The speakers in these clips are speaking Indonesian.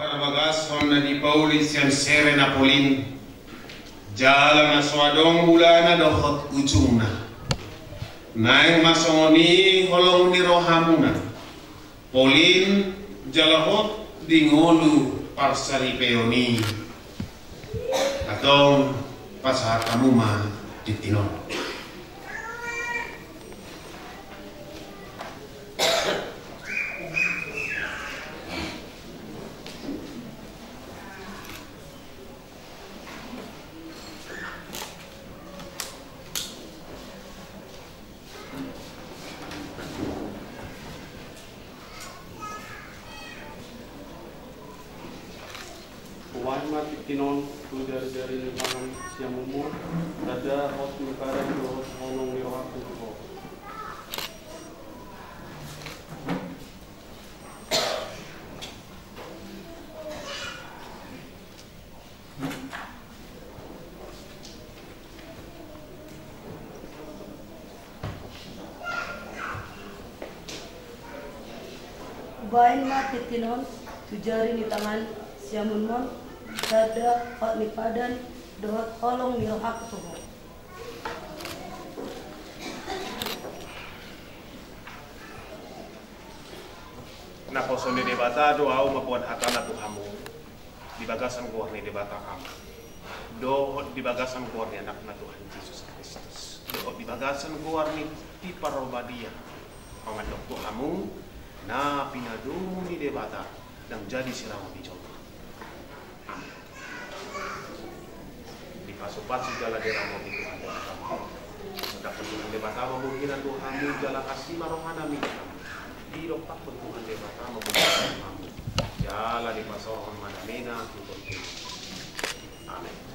Paramagas na di Paulis yan sere na polin. Jala na swadong bulana dohot ujung na. Naing masongoni holong ni rohamuna. Polin jalahot di ngolu parsari peoni. Pasahar kamuma titinon. Wan mati tinon tu dari dari limangan siang umur ada hos mekara tu hos holong ni rohak tu ho. Bain ma titinon tujari ni tangan siamun mon ni padan dohot holong ni rohak tuho. Na poso ni debata do au mabuat hatana tu hamu. Di bagasan kuah ni debata kamu. Do di bagasan kuah ni anak na Tuhan Yesus Kristus. Do di bagasan kuah ni ti parobadia. Pamandok tu hamu na pinadu ni debata dan jadi siramu di Di pasupat segala deramu itu ada. Sudah penting debata memungkinan Tuhanmu jala kasih marohana mi Iro pak Tuhan debata memungkinan kamu. Jala di pasohon manamena tutur Amin.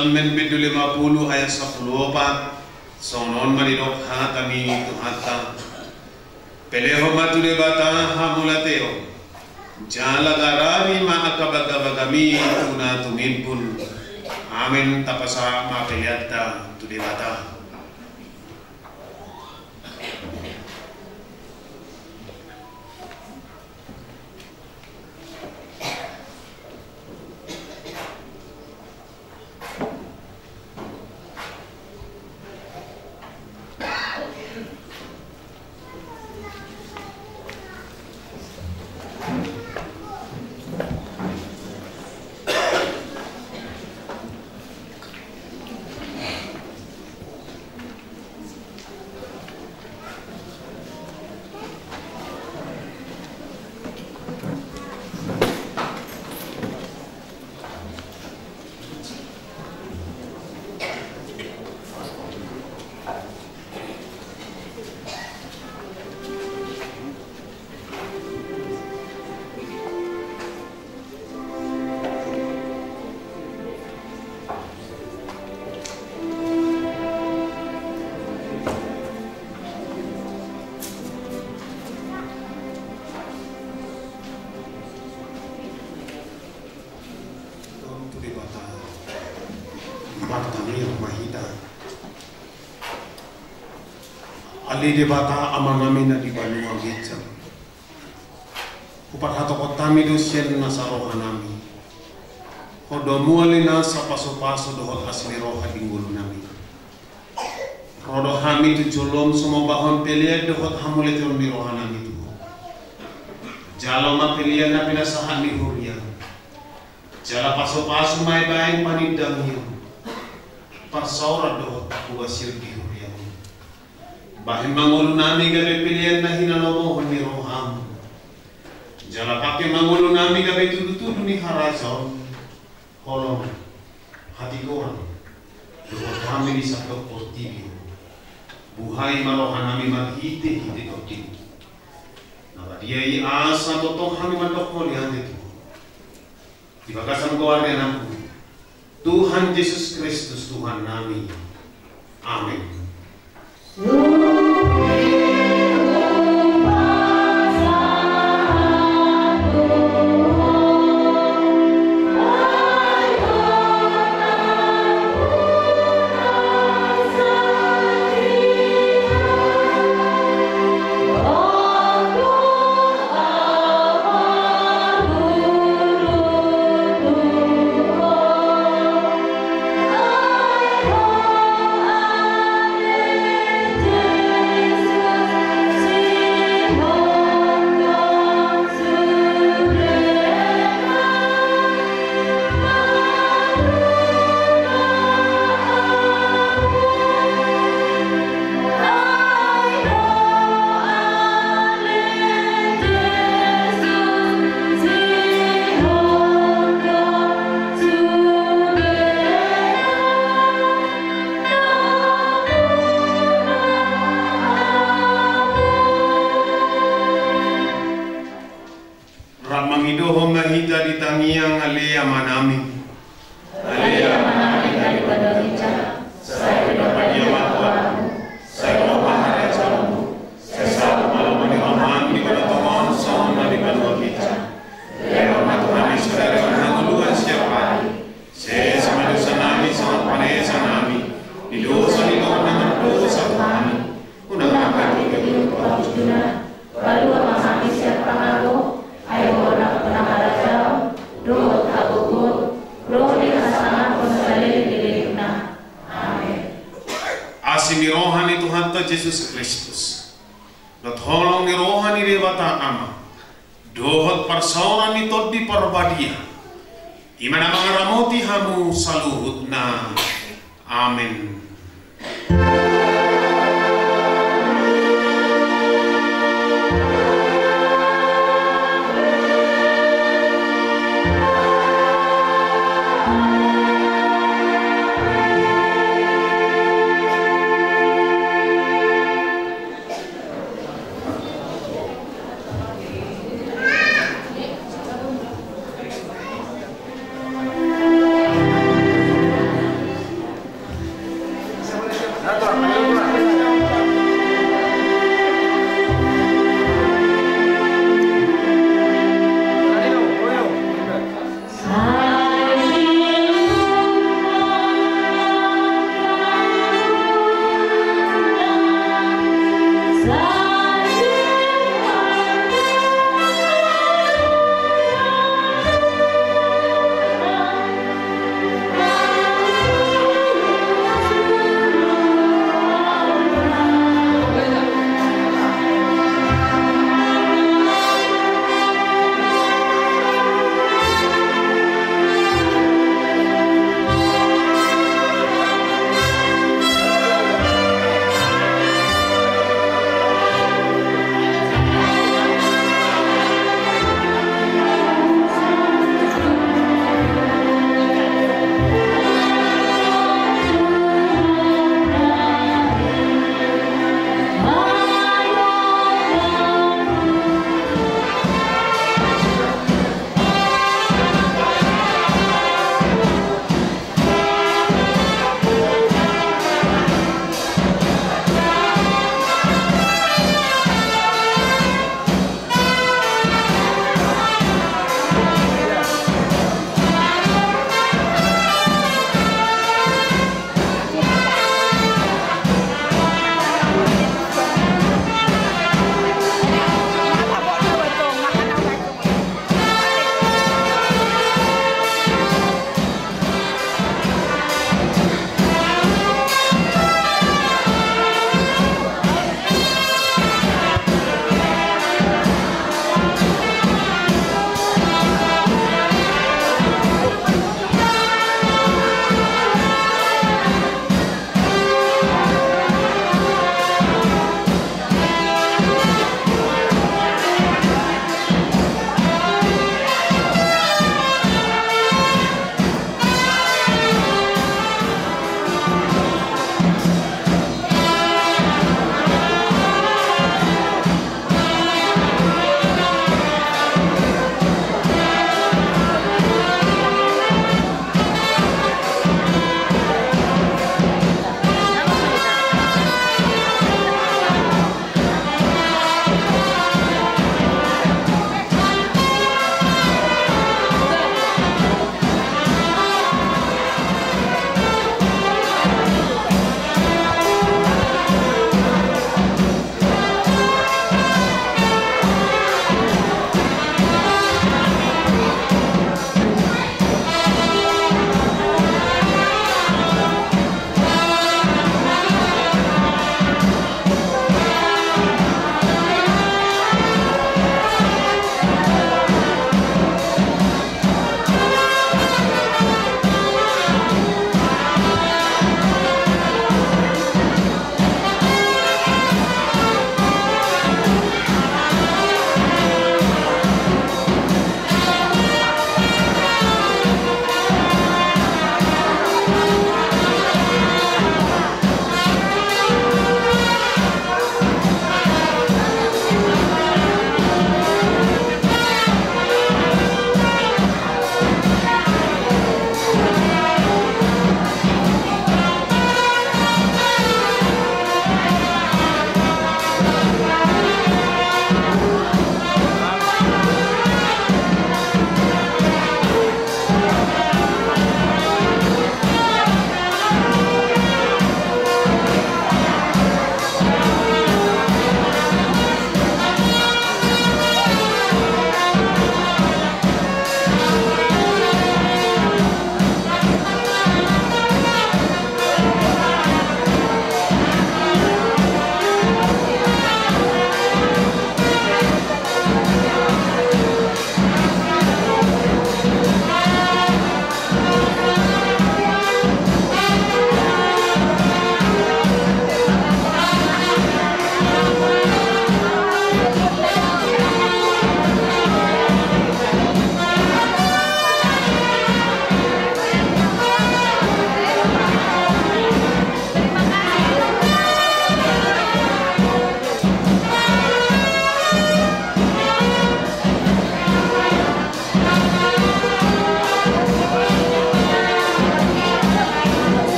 Siyempre salmen bidu lima puluh ayat sepuluh opat Sonon maridok hatani tuhata Peleho matu debata hamulateo Jala garari ma akabagabagami tuna tumin pun. Amin tapasa ma peliata tu debata Ali debata amanami na di banua gitsa. Kupat hato kotami do sien nasa rohanami Hodo muali na sa paso-paso dohot asli roha dinggulu nami. Rodo hami tu jolom sumo bahon pelia dohot hamule tion mi rohanami tu. Jalo ma pelia na pinasahan ni hurian Jala paso-paso may bayan panindang niyo. Pasaura do kuwasir di huriyaw. Bahin mangulo nami gabi pilihan na hinalomo ni roham. Jala pake mangulo nami gabi tudu-tudu ni. Holong hati koran. Doon kami ni sakto portibio. Buhay marohan nami maghite-hite kotin. Nabadiyay asa totong kami mandok mo lihat itu. Dibagasan keluarga anakku Tuhan Yesus Kristus Tuhan kami Amin Yesus Kristus. Dot holong ni rohani dewata ama. Dohot parsauran ni tot di parbadia. Imana mangaramoti hamu saluhut na. Amin.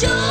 joy.